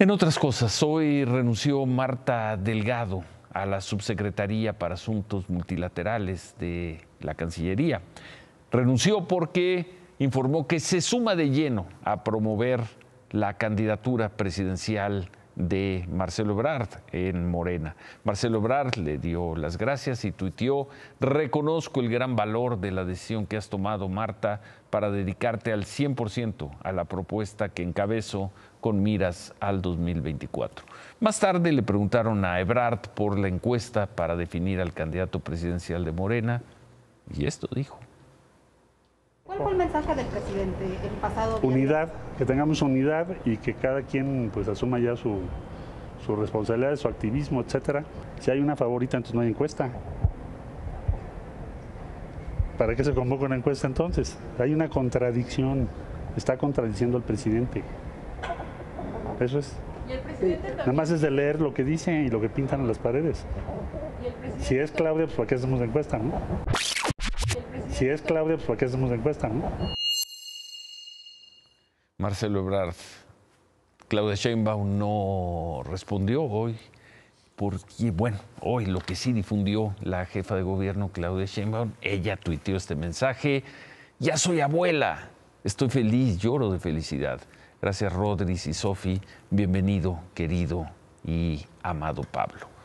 En otras cosas, hoy renunció Marta Delgado a la Subsecretaría para Asuntos Multilaterales de la Cancillería. Renunció porque informó que se suma de lleno a promover la candidatura presidencial de Marcelo Ebrard en Morena. Marcelo Ebrard le dio las gracias y tuiteó, reconozco el gran valor de la decisión que has tomado, Marta, para dedicarte al 100% a la propuesta que encabezo con miras al 2024. Más tarde le preguntaron a Ebrard por la encuesta para definir al candidato presidencial de Morena y esto dijo. ¿Cuál fue el mensaje del presidente el pasado Unidad, que tengamos unidad y que cada quien pues asuma ya su, su responsabilidad, su activismo, etcétera. Si hay una favorita, entonces no hay encuesta. ¿Para qué se convoca una encuesta entonces? Hay una contradicción. Está contradiciendo al presidente. Eso es. Nada más es de leer lo que dice y lo que pintan en las paredes. Si es Claudia, pues ¿para qué hacemos encuesta, no? Si es Claudia, pues ¿para qué hacemos encuesta, no? Marcelo Ebrard, Claudia Sheinbaum no respondió hoy, porque, bueno, hoy lo que sí difundió la jefa de gobierno, Claudia Sheinbaum, ella tuiteó este mensaje, ya soy abuela, estoy feliz, lloro de felicidad. Gracias Rodríguez y Sofi, bienvenido, querido y amado Pablo.